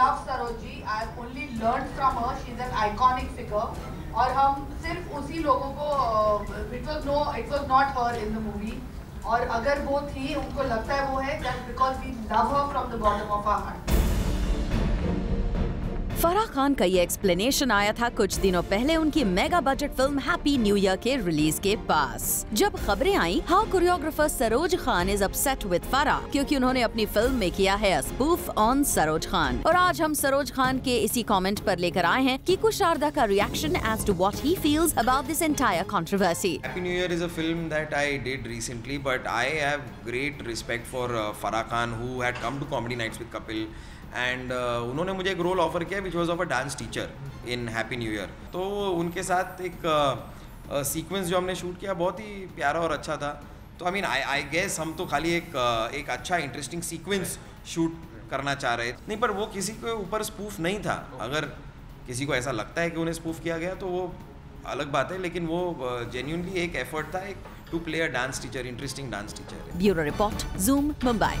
love Sarojji. I've only learned from her. She's an iconic figure. और हम सिर्फ़ उसी लोगों को it was no it was not her in the movie और अगर वो थी, उनको लगता है वो है that because we love her from the bottom of our heart Farah Khan का ये एक्सप्लेनेशन आया था कुछ दिनों पहले उनकी mega budget film Happy New Year के रिलीज़ के पास। जब खबरें आई how choreographer Saroj Khan is upset with Farah क्योंकि उन्होंने अपनी फ़िल्म में किया है स्पूफ ऑन सरोज खान। और आज हम सरोज खान के इसी कमेंट पर लेकर आए हैं कि कुछ शारदा का reaction as to what he feels about this entire Year is a film that I did recently, but I have great respect for uh, Farah Khan, who had come to Comedy Nights with and uh, उन्होंने मुझे एक role offer किया which was of a dance teacher in Happy New Year तो उनके साथ एक sequence जो हमने शूट किया, बहुत ही प्यारा और अच्छा था। तो I mean I I guess हम तो खाली एक एक अच्छा इंटरेस्टिंग सीक्वेंस शूट करना चाह रहे थे। नहीं, पर वो किसी के ऊपर स्पूफ नहीं था। अगर किसी को ऐसा लगता है कि उन्हें स्पूफ किया गया तो वो अलग बात है, लेकिन वो जेन्यूनली एक एफर्ट था एक to play a dance teacher interesting dance teacher bureau report Zoom Mumbai